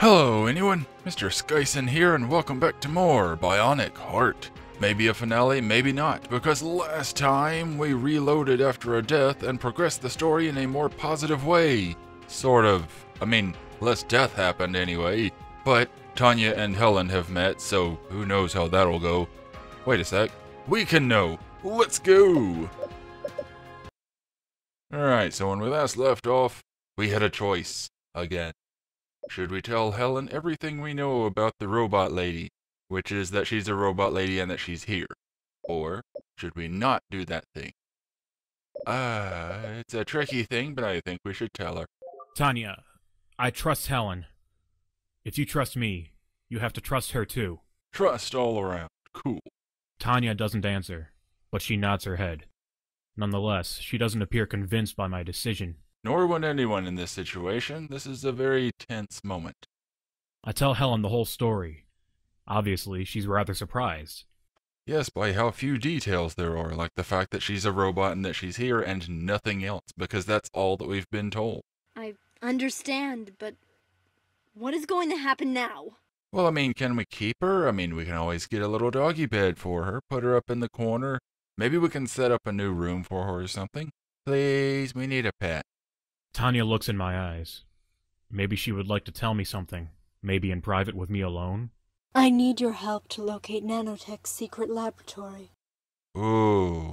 Hello, anyone? Mr. Skysen here, and welcome back to more Bionic Heart. Maybe a finale, maybe not, because last time we reloaded after a death and progressed the story in a more positive way. Sort of. I mean, less death happened anyway, but Tanya and Helen have met, so who knows how that'll go. Wait a sec. We can know. Let's go! Alright, so when we last left off, we had a choice. Again. Should we tell Helen everything we know about the robot lady, which is that she's a robot lady and that she's here? Or should we not do that thing? Uh, it's a tricky thing, but I think we should tell her. Tanya, I trust Helen. If you trust me, you have to trust her too. Trust all around. Cool. Tanya doesn't answer, but she nods her head. Nonetheless, she doesn't appear convinced by my decision. Nor would anyone in this situation. This is a very tense moment. I tell Helen the whole story. Obviously, she's rather surprised. Yes, by how few details there are, like the fact that she's a robot and that she's here and nothing else, because that's all that we've been told. I understand, but what is going to happen now? Well, I mean, can we keep her? I mean, we can always get a little doggy bed for her, put her up in the corner. Maybe we can set up a new room for her or something. Please, we need a pet. Tanya looks in my eyes. Maybe she would like to tell me something, maybe in private with me alone. I need your help to locate Nanotech's secret laboratory. Ooh.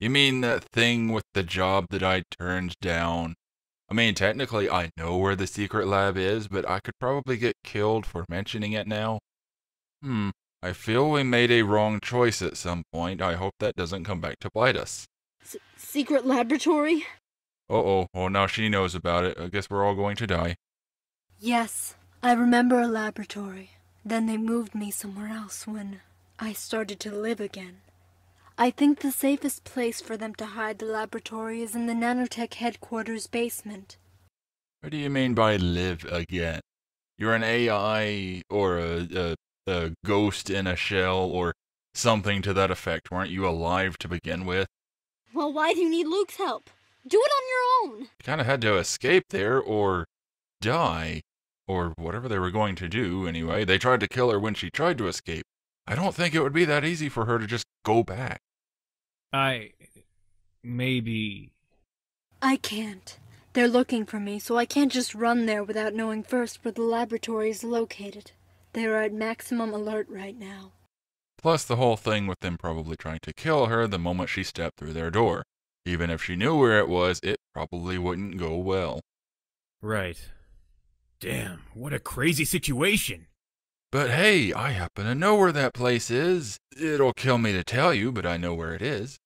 You mean that thing with the job that I turned down? I mean, technically, I know where the secret lab is, but I could probably get killed for mentioning it now. Hmm. I feel we made a wrong choice at some point. I hope that doesn't come back to bite us. S- secret laboratory? Uh oh. Oh, now she knows about it. I guess we're all going to die. Yes, I remember a laboratory. Then they moved me somewhere else when I started to live again. I think the safest place for them to hide the laboratory is in the nanotech headquarters basement. What do you mean by live again? You're an AI or a, a, a ghost in a shell or something to that effect. Weren't you alive to begin with? Well, why do you need Luke's help? Do it on your own. You kind of had to escape there or die or whatever they were going to do anyway. They tried to kill her when she tried to escape. I don't think it would be that easy for her to just go back. I. maybe. I can't. They're looking for me, so I can't just run there without knowing first where the laboratory is located. They are at maximum alert right now. Plus, the whole thing with them probably trying to kill her the moment she stepped through their door. Even if she knew where it was, it probably wouldn't go well. Right. Damn, what a crazy situation. But hey, I happen to know where that place is. It'll kill me to tell you, but I know where it is.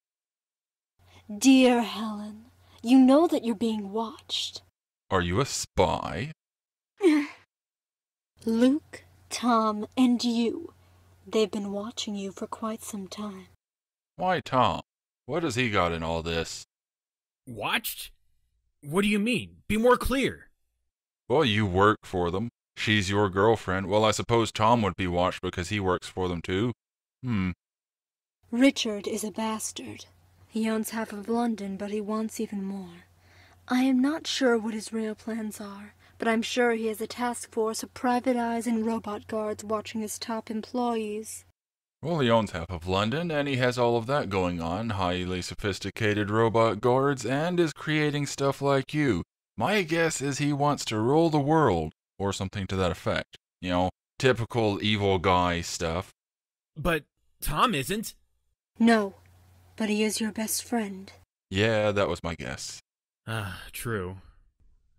Dear Helen, you know that you're being watched. Are you a spy? Luke, Tom, and you. They've been watching you for quite some time. Why, Tom? What has he got in all this? Watched? What do you mean? Be more clear. Well, you work for them. She's your girlfriend. Well, I suppose Tom would be watched because he works for them too. Hmm. Richard is a bastard. He owns half of London, but he wants even more. I am not sure what his real plans are, but I'm sure he has a task force of private eyes and robot guards watching his top employees. Well, he owns half of London, and he has all of that going on highly sophisticated robot guards, and is creating stuff like you. My guess is he wants to rule the world, or something to that effect. You know, typical evil guy stuff. But Tom isn't. No, but he is your best friend. Yeah, that was my guess. Ah, true.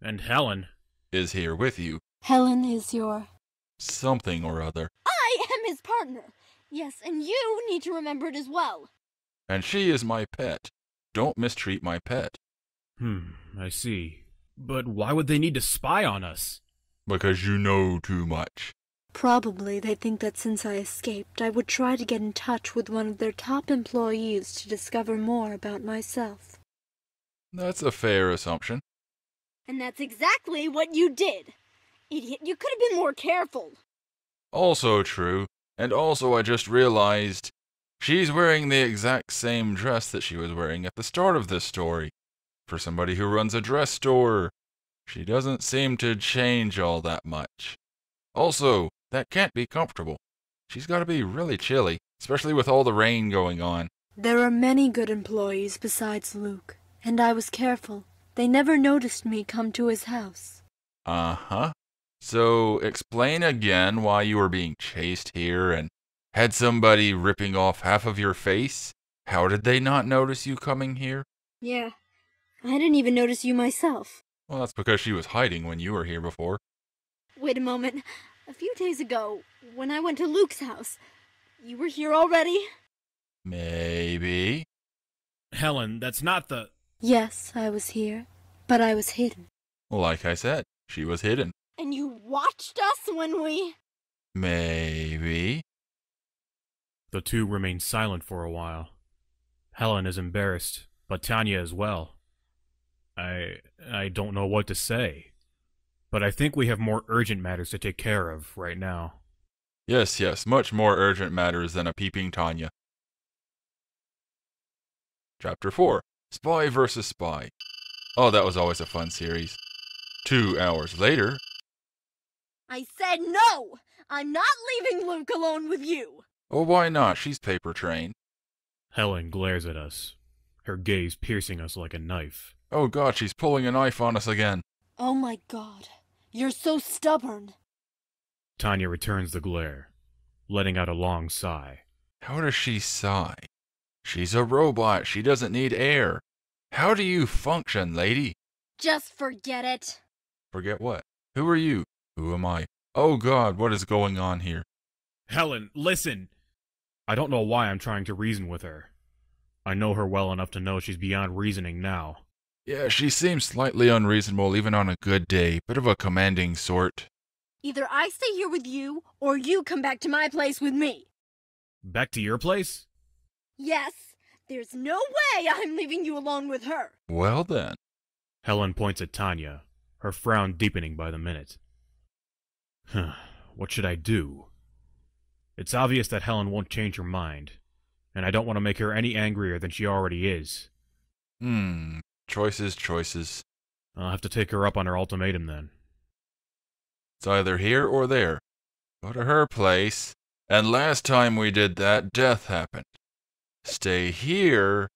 And Helen. Is here with you. Helen is your. Something or other. I am his partner! Yes, and you need to remember it as well. And she is my pet. Don't mistreat my pet. Hmm, I see. But why would they need to spy on us? Because you know too much. Probably they think that since I escaped, I would try to get in touch with one of their top employees to discover more about myself. That's a fair assumption. And that's exactly what you did. Idiot, you could have been more careful. Also true. And also, I just realized she's wearing the exact same dress that she was wearing at the start of this story. For somebody who runs a dress store, she doesn't seem to change all that much. Also, that can't be comfortable. She's got to be really chilly, especially with all the rain going on. There are many good employees besides Luke, and I was careful. They never noticed me come to his house. Uh huh. So, explain again why you were being chased here and had somebody ripping off half of your face? How did they not notice you coming here? Yeah, I didn't even notice you myself. Well, that's because she was hiding when you were here before. Wait a moment. A few days ago, when I went to Luke's house, you were here already? Maybe. Helen, that's not the. Yes, I was here, but I was hidden. Like I said, she was hidden. And you watched us when we. Maybe. The two remain silent for a while. Helen is embarrassed, but Tanya as well. I I don't know what to say. But I think we have more urgent matters to take care of right now. Yes, yes, much more urgent matters than a peeping Tanya. Chapter 4 Spy vs. Spy. Oh, that was always a fun series. Two hours later. I said no! I'm not leaving Luke alone with you! Oh, why not? She's paper trained. Helen glares at us, her gaze piercing us like a knife. Oh god, she's pulling a knife on us again. Oh my god. You're so stubborn. Tanya returns the glare, letting out a long sigh. How does she sigh? She's a robot. She doesn't need air. How do you function, lady? Just forget it. Forget what? Who are you? Who am I? Oh god, what is going on here? Helen, listen! I don't know why I'm trying to reason with her. I know her well enough to know she's beyond reasoning now. Yeah, she seems slightly unreasonable even on a good day. Bit of a commanding sort. Either I stay here with you, or you come back to my place with me. Back to your place? Yes, there's no way I'm leaving you alone with her. Well then. Helen points at Tanya, her frown deepening by the minute. Huh, what should I do? It's obvious that Helen won't change her mind, and I don't want to make her any angrier than she already is. Hmm, choices, choices. I'll have to take her up on her ultimatum then. It's either here or there. Go to her place. And last time we did that, death happened. Stay here,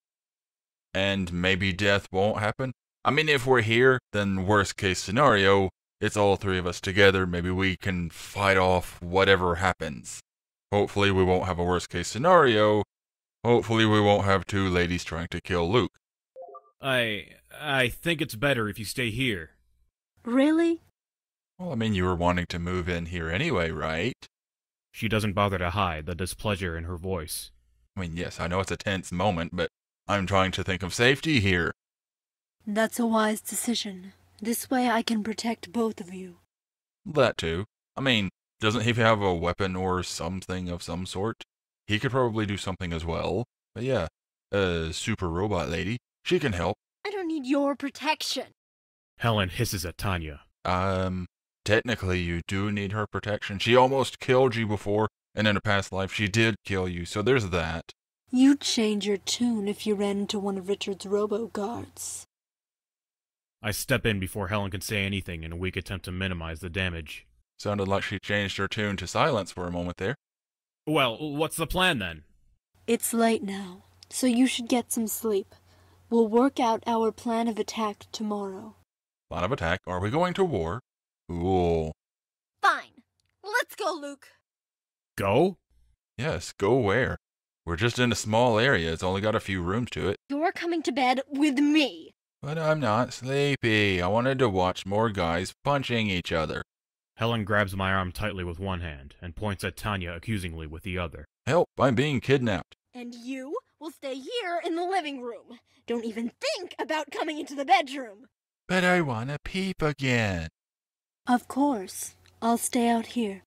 and maybe death won't happen. I mean, if we're here, then worst case scenario, it's all three of us together. Maybe we can fight off whatever happens. Hopefully, we won't have a worst case scenario. Hopefully, we won't have two ladies trying to kill Luke. I. I think it's better if you stay here. Really? Well, I mean, you were wanting to move in here anyway, right? She doesn't bother to hide the displeasure in her voice. I mean, yes, I know it's a tense moment, but I'm trying to think of safety here. That's a wise decision. This way I can protect both of you. That too. I mean, doesn't he have a weapon or something of some sort? He could probably do something as well. But yeah, a super robot lady. She can help. I don't need your protection. Helen hisses at Tanya. Um, technically, you do need her protection. She almost killed you before, and in a past life, she did kill you, so there's that. You'd change your tune if you ran into one of Richard's robo guards. I step in before Helen can say anything in a weak attempt to minimize the damage. Sounded like she changed her tune to silence for a moment there. Well, what's the plan then? It's late now, so you should get some sleep. We'll work out our plan of attack tomorrow. Plan of attack? Are we going to war? Cool. Fine. Let's go, Luke. Go? Yes, go where? We're just in a small area. It's only got a few rooms to it. You're coming to bed with me. But I'm not sleepy. I wanted to watch more guys punching each other. Helen grabs my arm tightly with one hand and points at Tanya accusingly with the other. Help, I'm being kidnapped. And you will stay here in the living room. Don't even think about coming into the bedroom. But I want to peep again. Of course. I'll stay out here.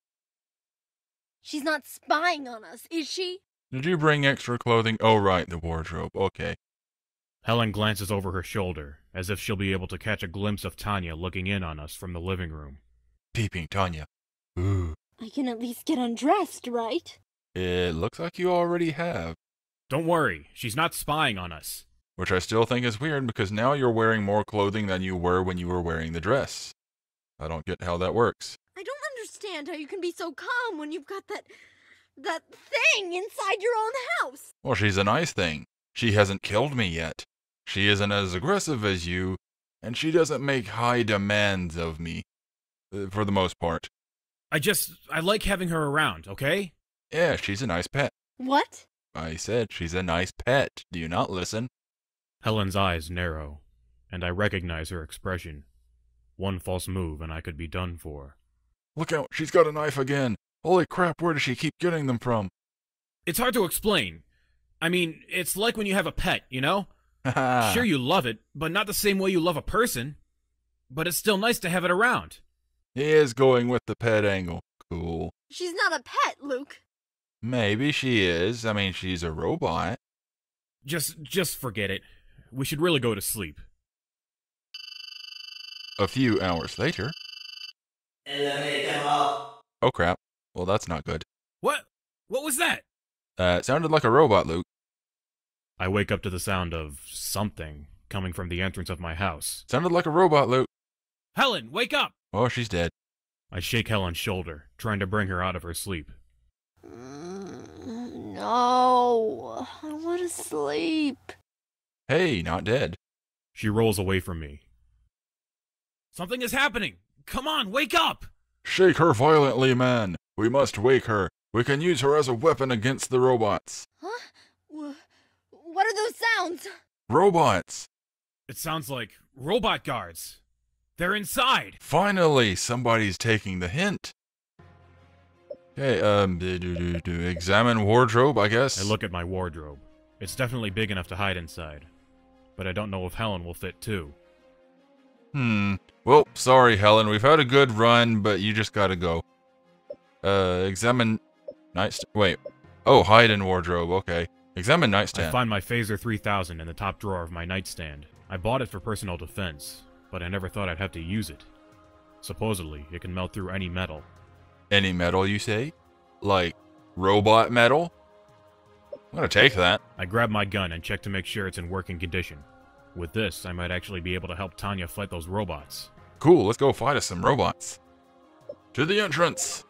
She's not spying on us, is she? Did you bring extra clothing? Oh, right, the wardrobe. Okay. Helen glances over her shoulder, as if she'll be able to catch a glimpse of Tanya looking in on us from the living room. Peeping Tanya. Ooh. I can at least get undressed, right? It looks like you already have. Don't worry, she's not spying on us. Which I still think is weird because now you're wearing more clothing than you were when you were wearing the dress. I don't get how that works. I don't understand how you can be so calm when you've got that. that thing inside your own house. Well, she's a nice thing. She hasn't killed me yet. She isn't as aggressive as you, and she doesn't make high demands of me. uh, For the most part. I just. I like having her around, okay? Yeah, she's a nice pet. What? I said she's a nice pet. Do you not listen? Helen's eyes narrow, and I recognize her expression. One false move, and I could be done for. Look out, she's got a knife again. Holy crap, where does she keep getting them from? It's hard to explain. I mean, it's like when you have a pet, you know? Haha. Sure, you love it, but not the same way you love a person. But it's still nice to have it around. He is going with the pet angle. Cool. She's not a pet, Luke. Maybe she is. I mean, she's a robot. Just, just forget it. We should really go to sleep. A few hours later. Eliminate them all. Oh crap. Well, that's not good. What? What was that? Uh, it sounded like a robot, Luke. I wake up to the sound of something coming from the entrance of my house. Sounded like a robot, Luke. Helen, wake up! Oh, she's dead. I shake Helen's shoulder, trying to bring her out of her sleep. Mm, No, I want to sleep. Hey, not dead. She rolls away from me. Something is happening! Come on, wake up! Shake her violently, man. We must wake her. We can use her as a weapon against the robots. Huh? Wh- What are those sounds? Robots! It sounds like robot guards. They're inside. Finally, somebody's taking the hint. Okay, um, do, do, do, do. examine wardrobe, I guess. I look at my wardrobe. It's definitely big enough to hide inside. But I don't know if Helen will fit too. Hmm. Well, sorry, Helen. We've had a good run, but you just gotta go. Uh, examine nightstand. Wait. Oh, hide in wardrobe. Okay. Examine nightstand. I find my Phaser 3000 in the top drawer of my nightstand. I bought it for personal defense, but I never thought I'd have to use it. Supposedly, it can melt through any metal. Any metal, you say? Like robot metal? I'm gonna take that. I grab my gun and check to make sure it's in working condition. With this, I might actually be able to help Tanya fight those robots. Cool. Let's go fight us some robots. To the entrance.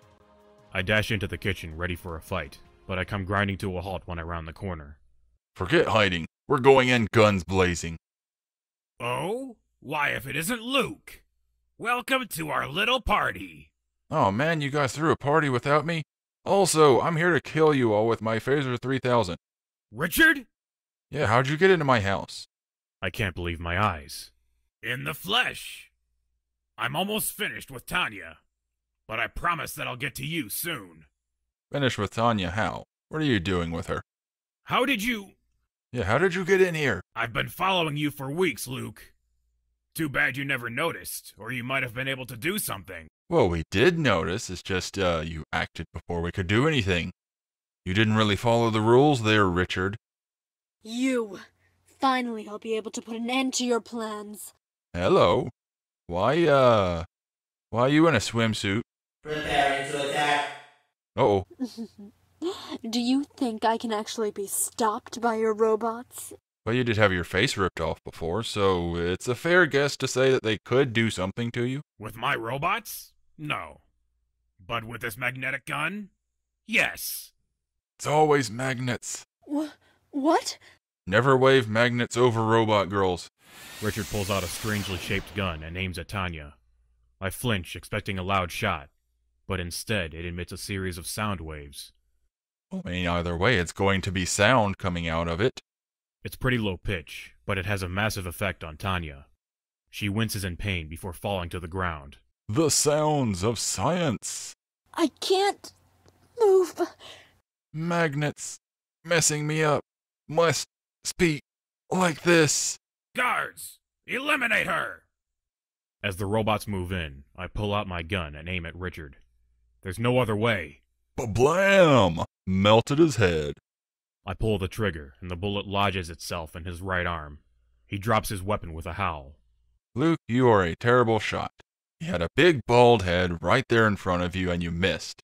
I dash into the kitchen, ready for a fight, but I come grinding to a halt when I round the corner. Forget hiding. We're going in guns blazing. Oh? Why, if it isn't Luke! Welcome to our little party! Oh man, you guys threw a party without me? Also, I'm here to kill you all with my Phaser 3000. Richard? Yeah, how'd you get into my house? I can't believe my eyes. In the flesh. I'm almost finished with Tanya, but I promise that I'll get to you soon. Finish with Tanya how? What are you doing with her? How did you. Yeah, how did you get in here? I've been following you for weeks, Luke. Too bad you never noticed, or you might have been able to do something. Well, we did notice. It's just, uh, you acted before we could do anything. You didn't really follow the rules there, Richard. You. Finally, I'll be able to put an end to your plans. Hello. Why, uh, why are you in a swimsuit? Preparing to attack. Uh-oh. Do you think I can actually be stopped by your robots? Well, you did have your face ripped off before, so it's a fair guess to say that they could do something to you. With my robots? No. But with this magnetic gun? Yes. It's always magnets. Wh- what? Never wave magnets over robot girls. Richard pulls out a strangely shaped gun and aims at Tanya. I flinch, expecting a loud shot, but instead it emits a series of sound waves. I mean, either way, it's going to be sound coming out of it. It's pretty low pitch, but it has a massive effect on Tanya. She winces in pain before falling to the ground. The sounds of science. I can't move. Magnets. Messing me up. Must speak like this. Guards! Eliminate her! As the robots move in, I pull out my gun and aim at Richard. There's no other way. Blam! Melted his head. I pull the trigger, and the bullet lodges itself in his right arm. He drops his weapon with a howl. Luke, you are a terrible shot. You had a big bald head right there in front of you and you missed.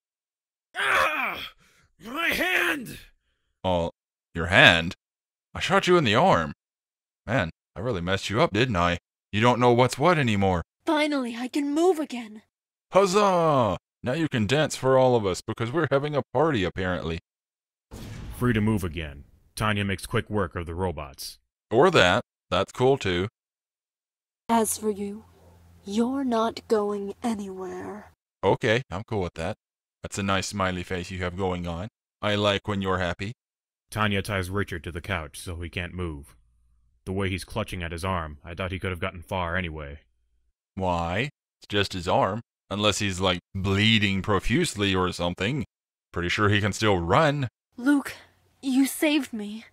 Ah! My hand! Oh, your hand? I shot you in the arm. Man, I really messed you up, didn't I? You don't know what's what anymore. Finally, I can move again. Huzzah! Now you can dance for all of us because we're having a party apparently. Free to move again. Tanya makes quick work of the robots. Or that. That's cool too. As for you, you're not going anywhere. Okay, I'm cool with that. That's a nice smiley face you have going on. I like when you're happy. Tanya ties Richard to the couch so he can't move. The way he's clutching at his arm, I thought he could have gotten far anyway. Why? It's just his arm. Unless he's like bleeding profusely or something. Pretty sure he can still run. Luke, you saved me.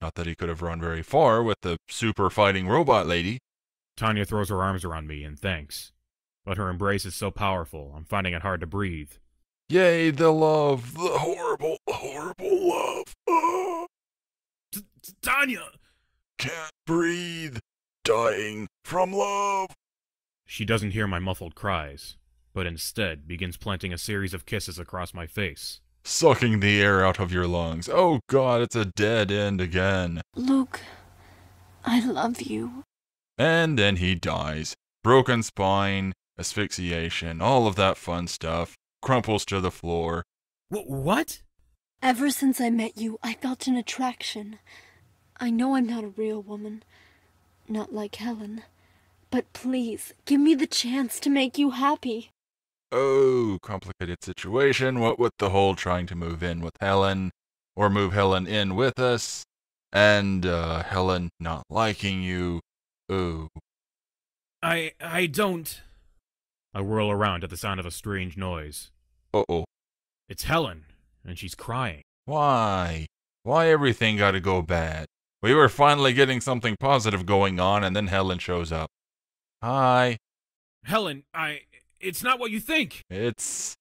Not that he could have run very far with the super fighting robot lady. Tanya throws her arms around me and thanks. But her embrace is so powerful, I'm finding it hard to breathe. Yay, the love, the horrible, horrible love. Ah, T- T- Tanya! can't breathe. Dying from love. She doesn't hear my muffled cries, but instead begins planting a series of kisses across my face. Sucking the air out of your lungs. Oh god, it's a dead end again. Luke, I love you. And then he dies. Broken spine, asphyxiation, all of that fun stuff. Crumples to the floor. Wh- what? Ever since I met you, I felt an attraction. I know I'm not a real woman, not like Helen, but please give me the chance to make you happy. Oh, complicated situation. What with the whole trying to move in with Helen, or move Helen in with us, and uh, Helen not liking you. Oh, I. I don't. I whirl around at the sound of a strange noise. uh oh. It's Helen, and she's crying. Why? Why everything gotta go bad? We were finally getting something positive going on, and then Helen shows up. Hi. Helen, I. It's not what you think! It's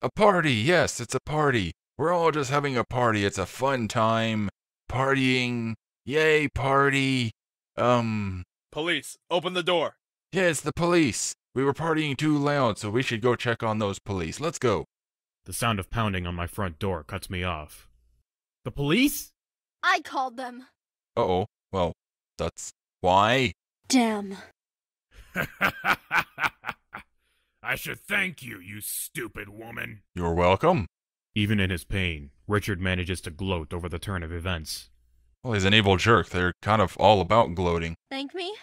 a party. Yes, it's a party. We're all just having a party. It's a fun time. Partying. Yay, party. Um, Police, open the door. yeah, it's the police. We were partying too loud, so we should go check on those police. Let's go. The sound of pounding on my front door cuts me off. The police? I called them. Uh oh. Well, that's why. Damn. I should thank you, you stupid woman. You're welcome. Even in his pain, Richard manages to gloat over the turn of events. Well, he's an evil jerk. They're kind of all about gloating. Thank me?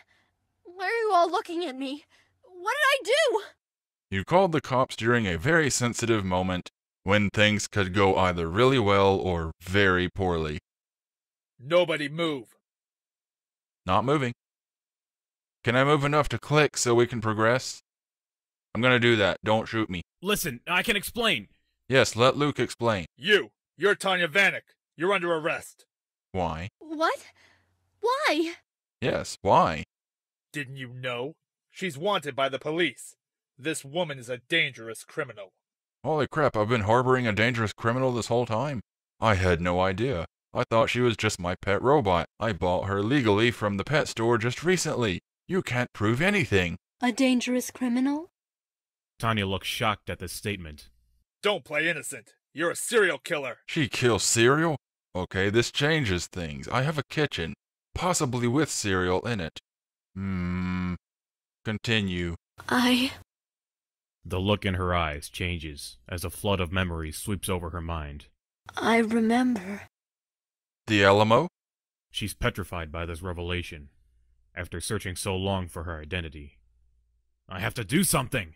Why are you all looking at me? What did I do? You called the cops during a very sensitive moment when things could go either really well or very poorly. Nobody move. Not moving. Can I move enough to click so we can progress? I'm gonna do that. Don't shoot me. Listen, I can explain. Yes, let Luke explain. You, you're Tanya Vanek. You're under arrest. Why? What? Why? Yes, why? Didn't you know? She's wanted by the police. This woman is a dangerous criminal. Holy crap, I've been harboring a dangerous criminal this whole time. I had no idea. I thought she was just my pet robot. I bought her legally from the pet store just recently. You can't prove anything. A dangerous criminal? Tanya looks shocked at this statement. Don't play innocent. You're a serial killer. She kills cereal? Okay, this changes things. I have a kitchen, possibly with cereal in it. Hmm. Continue. I. The look in her eyes changes as a flood of memories sweeps over her mind. I remember. The Alamo? She's petrified by this revelation, after searching so long for her identity. I have to do something!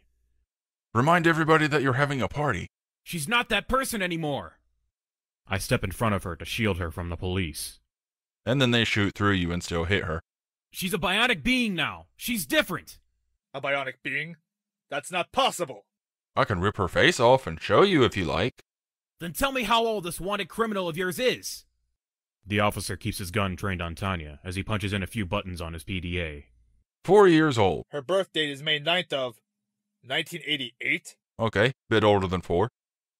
Remind everybody that you're having a party. She's not that person anymore! I step in front of her to shield her from the police. And then they shoot through you and still hit her. She's a bionic being now! She's different! A bionic being? That's not possible. I can rip her face off and show you if you like. Then tell me how old this wanted criminal of yours is! The officer keeps his gun trained on Tanya as he punches in a few buttons on his PDA. Four years old. Her birth date is May 9th of 1988? Okay, bit older than four.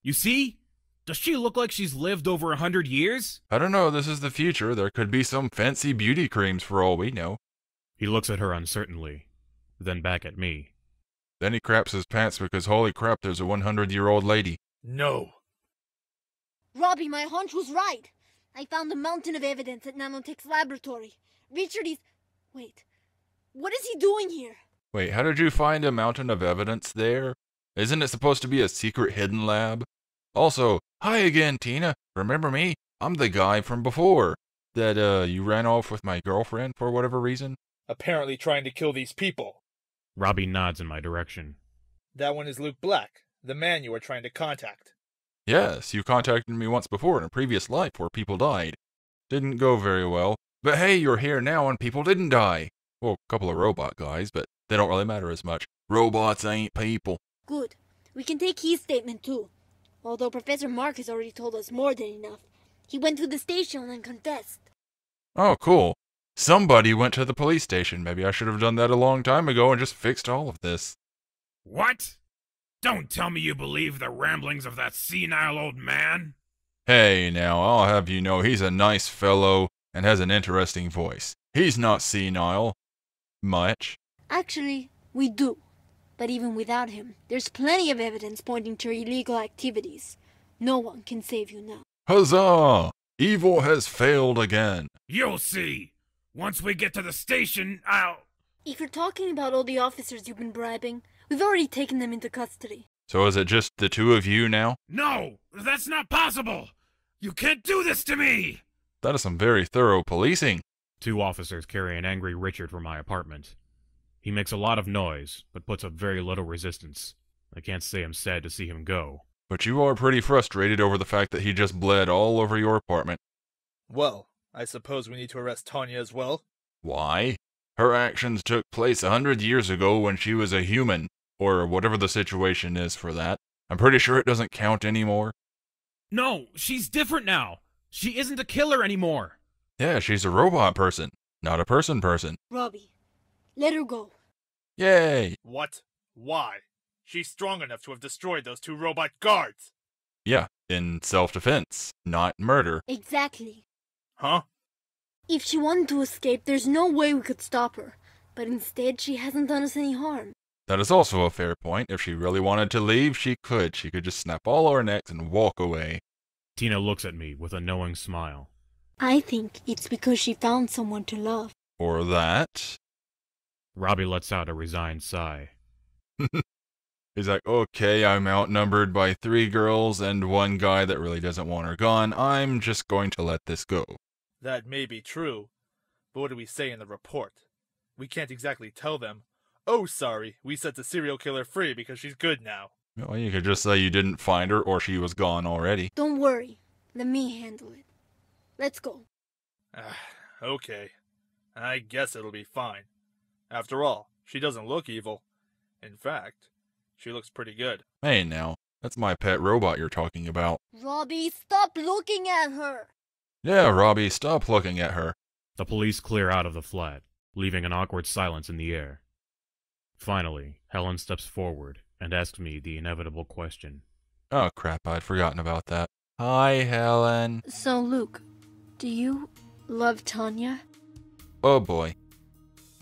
You see? Does she look like she's lived over a hundred years? I don't know, this is the future. There could be some fancy beauty creams for all we know. He looks at her uncertainly, then back at me. Then he craps his pants because holy crap, there's a 100 year old lady. No. Robbie, my hunch was right. I found a mountain of evidence at Nanotech's laboratory. Richard is. Wait. What is he doing here? Wait, how did you find a mountain of evidence there? Isn't it supposed to be a secret hidden lab? Also, hi again, Tina. Remember me? I'm the guy from before. That, uh, you ran off with my girlfriend for whatever reason? Apparently trying to kill these people. Robbie nods in my direction. That one is Luke Black, the man you are trying to contact. Yes, you contacted me once before in a previous life where people died. Didn't go very well. But hey, you're here now and people didn't die. Well, a couple of robot guys, but they don't really matter as much. Robots ain't people. Good. We can take his statement too. Although Professor Mark has already told us more than enough. He went to the station and confessed. Oh, cool. Somebody went to the police station. Maybe I should have done that a long time ago and just fixed all of this. What? Don't tell me you believe the ramblings of that senile old man. Hey, now, I'll have you know he's a nice fellow and has an interesting voice. He's not senile. Much. Actually, we do. But even without him, there's plenty of evidence pointing to illegal activities. No one can save you now. Huzzah! Evil has failed again. You'll see. Once we get to the station, I'll. If you're talking about all the officers you've been bribing, we've already taken them into custody. So is it just the two of you now? No, that's not possible. You can't do this to me. That is some very thorough policing. Two officers carry an angry Richard from my apartment. He makes a lot of noise, but puts up very little resistance. I can't say I'm sad to see him go. But you are pretty frustrated over the fact that he just bled all over your apartment. Well, I suppose we need to arrest Tanya as well. Why? Her actions took place a hundred years ago when she was a human, or whatever the situation is for that. I'm pretty sure it doesn't count anymore. No, she's different now. She isn't a killer anymore. Yeah, she's a robot person, not a person person. Robbie, let her go. Yay! What? Why? She's strong enough to have destroyed those two robot guards. Yeah, in self defense, not murder. Exactly. Huh? If she wanted to escape, there's no way we could stop her. But instead, she hasn't done us any harm. That is also a fair point. If she really wanted to leave, she could. She could just snap all our necks and walk away. Tina looks at me with a knowing smile. I think it's because she found someone to love. Or that. Robbie lets out a resigned sigh. He's like, okay, I'm outnumbered by three girls and one guy that really doesn't want her gone. I'm just going to let this go. That may be true, but what do we say in the report? We can't exactly tell them, oh, sorry, we set the serial killer free because she's good now. Well, you could just say you didn't find her or she was gone already. Don't worry. Let me handle it. Let's go. Ah, okay. I guess it'll be fine. After all, she doesn't look evil. In fact, she looks pretty good. Hey, now, that's my pet robot you're talking about. Robbie, stop looking at her! Yeah, Robbie, stop looking at her. The police clear out of the flat, leaving an awkward silence in the air. Finally, Helen steps forward and asks me the inevitable question. Oh, crap, I'd forgotten about that. Hi, Helen. So, Luke, do you love Tanya? Oh boy.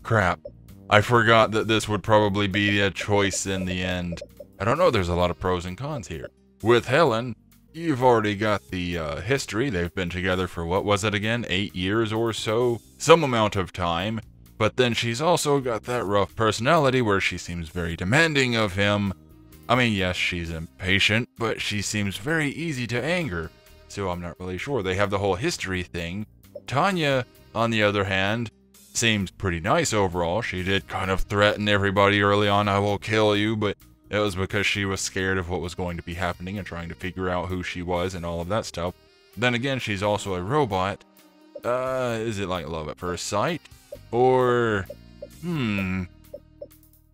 Crap. I forgot that this would probably be a choice in the end. I don't know, there's a lot of pros and cons here. With Helen, you've already got the uh, history. They've been together for what was it again? Eight years or so? Some amount of time. But then she's also got that rough personality where she seems very demanding of him. I mean, yes, she's impatient, but she seems very easy to anger. So I'm not really sure. They have the whole history thing. Tanya, on the other hand, seems pretty nice overall. She did kind of threaten everybody early on, I will kill you, but it was because she was scared of what was going to be happening and trying to figure out who she was and all of that stuff. Then again, she's also a robot. Uh, is it like love at first sight? Or, hmm.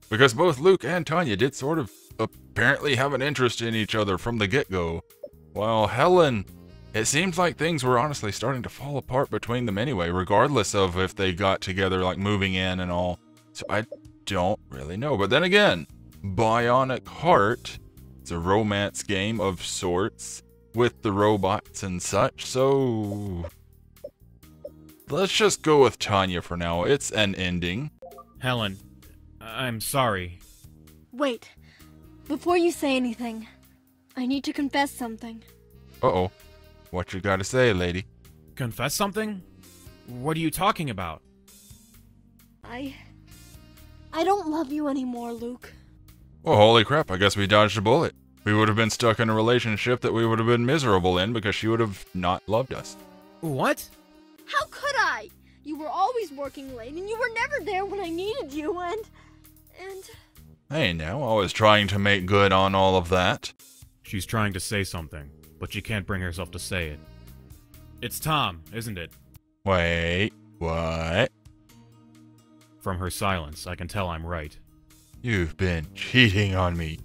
Because both Luke and Tanya did sort of apparently have an interest in each other from the get go. While Helen, it seems like things were honestly starting to fall apart between them anyway, regardless of if they got together, like moving in and all. So I don't really know. But then again, Bionic Heart, it's a romance game of sorts with the robots and such, so. Let's just go with Tanya for now. It's an ending. Helen, I'm sorry. Wait. Before you say anything, I need to confess something. Uh oh. What you gotta say, lady? Confess something? What are you talking about? I. I don't love you anymore, Luke. Well, holy crap, I guess we dodged a bullet. We would have been stuck in a relationship that we would have been miserable in because she would have not loved us. What? How could I? You were always working late, and you were never there when I needed you, and. and. Hey, now, I was trying to make good on all of that. She's trying to say something, but she can't bring herself to say it. It's Tom, isn't it? Wait, what? From her silence, I can tell I'm right. You've been cheating on me.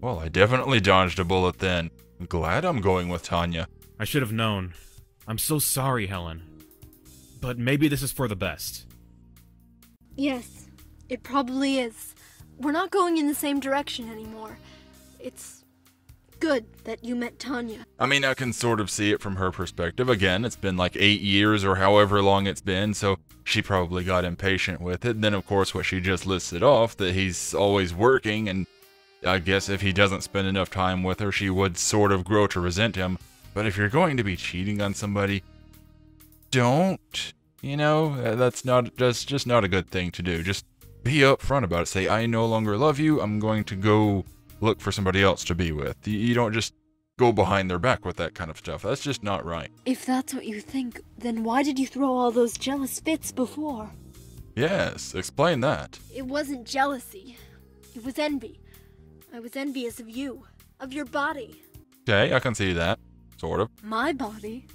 Well, I definitely dodged a bullet then. I'm glad I'm going with Tanya. I should have known. I'm so sorry, Helen. But maybe this is for the best. Yes, it probably is. We're not going in the same direction anymore. It's good that you met Tanya. I mean, I can sort of see it from her perspective. Again, it's been like eight years or however long it's been, so she probably got impatient with it. then, of course, what she just listed off that he's always working, and I guess if he doesn't spend enough time with her, she would sort of grow to resent him. But if you're going to be cheating on somebody, don't. You know, uh, that's not that's just not a good thing to do. Just be upfront about it. Say, I no longer love you. I'm going to go look for somebody else to be with. You don't just go behind their back with that kind of stuff. That's just not right. If that's what you think, then why did you throw all those jealous fits before? Yes, explain that. It wasn't jealousy. It was envy. I was envious of you, of your body. Okay, I can see that. Sort of. My body?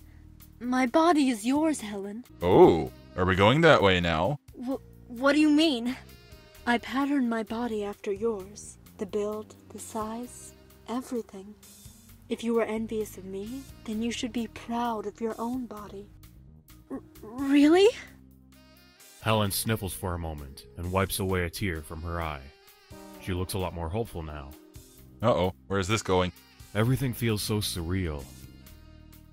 My body is yours, Helen. Oh, are we going that way now? Wh- what do you mean? I patterned my body after yours. The build, the size, everything. If you were envious of me, then you should be proud of your own body. R- really? Helen sniffles for a moment and wipes away a tear from her eye. She looks a lot more hopeful now. Uh oh, where's this going? Everything feels so surreal.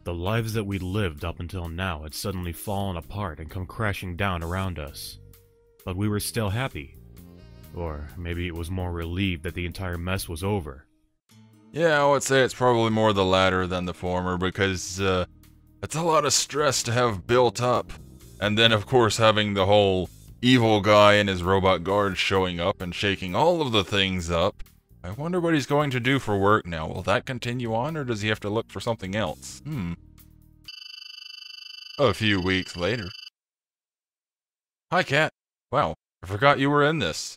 The lives that we'd lived up until now had suddenly fallen apart and come crashing down around us. But we were still happy. Or maybe it was more relieved that the entire mess was over. Yeah, I would say it's probably more the latter than the former because uh, it's a lot of stress to have built up. And then, of course, having the whole evil guy and his robot guards showing up and shaking all of the things up. I wonder what he's going to do for work now. Will that continue on, or does he have to look for something else? Hmm. A few weeks later. Hi, cat. Wow, I forgot you were in this.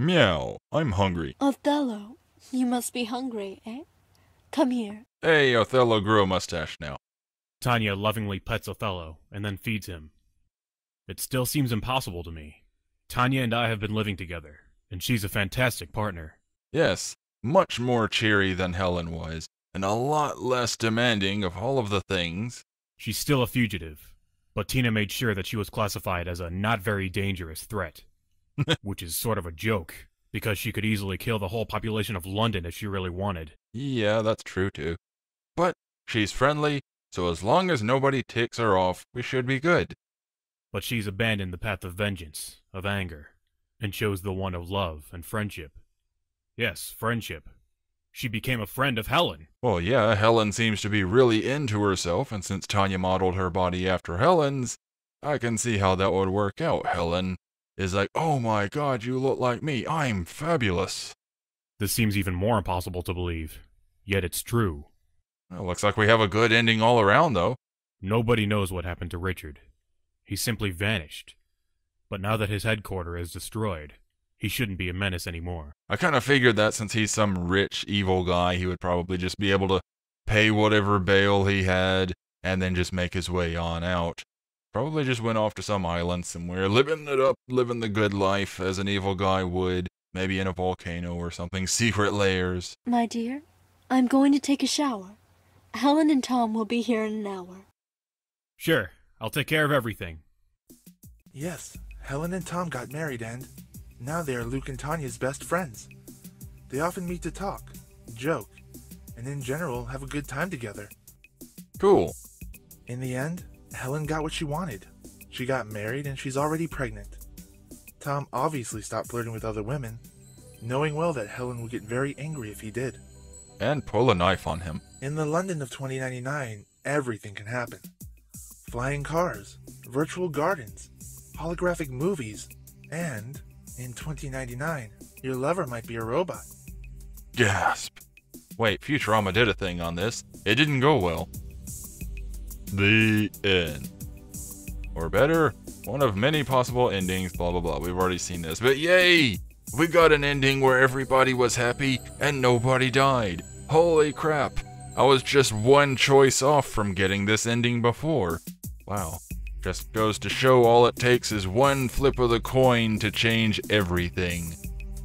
Meow, I'm hungry. Othello, you must be hungry, eh? Come here. Hey, Othello grew a mustache now. Tanya lovingly pets Othello and then feeds him. It still seems impossible to me. Tanya and I have been living together, and she's a fantastic partner. Yes, much more cheery than Helen was, and a lot less demanding of all of the things. She's still a fugitive, but Tina made sure that she was classified as a not very dangerous threat. which is sort of a joke, because she could easily kill the whole population of London if she really wanted. Yeah, that's true too. But she's friendly, so as long as nobody ticks her off, we should be good. But she's abandoned the path of vengeance, of anger, and chose the one of love and friendship. Yes, friendship. She became a friend of Helen. Well, yeah, Helen seems to be really into herself, and since Tanya modeled her body after Helen's, I can see how that would work out. Helen is like, oh my god, you look like me. I'm fabulous. This seems even more impossible to believe. Yet it's true. Well, looks like we have a good ending all around, though. Nobody knows what happened to Richard. He simply vanished. But now that his headquarters is destroyed, he shouldn't be a menace anymore. I kind of figured that since he's some rich, evil guy, he would probably just be able to pay whatever bail he had and then just make his way on out. Probably just went off to some island somewhere, living it up, living the good life as an evil guy would. Maybe in a volcano or something, secret layers. My dear, I'm going to take a shower. Helen and Tom will be here in an hour. Sure, I'll take care of everything. Yes, Helen and Tom got married and now they are Luke and Tanya's best friends. They often meet to talk, joke, and in general have a good time together. Cool. In the end, Helen got what she wanted. She got married and she's already pregnant. Tom obviously stopped flirting with other women, knowing well that Helen would get very angry if he did. And pull a knife on him. In the London of 2099, everything can happen. Flying cars, virtual gardens, holographic movies, and, in 2099, Your lover might be a robot. Gasp. Wait, Futurama did a thing on this. It didn't go well. The end. Or better, one of many possible endings, blah blah blah. We've already seen this. But yay! We got an ending where everybody was happy and nobody died. Holy crap. I was just one choice off from getting this ending before. Wow. Just goes to show all it takes is one flip of the coin to change everything.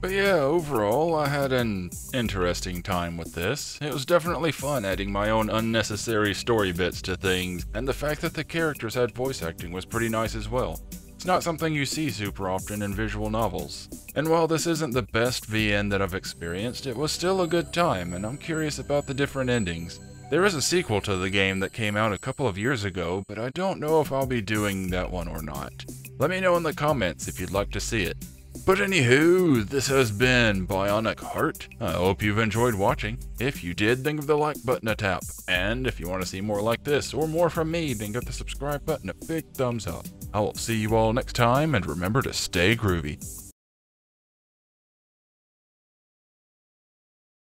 But yeah, overall, I had an interesting time with this. It was definitely fun adding my own unnecessary story bits to things, and the fact that the characters had voice acting was pretty nice as well. It's not something you see super often in visual novels. And while this isn't the best VN that I've experienced, it was still a good time, and I'm curious about the different endings. There is a sequel to the game that came out a couple of years ago, but I don't know if I'll be doing that one or not. Let me know in the comments if you'd like to see it. But anywho, this has been Bionic Heart. I hope you've enjoyed watching. If you did, then give the like button a tap. And if you want to see more like this or more from me, then give the subscribe button a big thumbs up. I will see you all next time, and remember to stay groovy.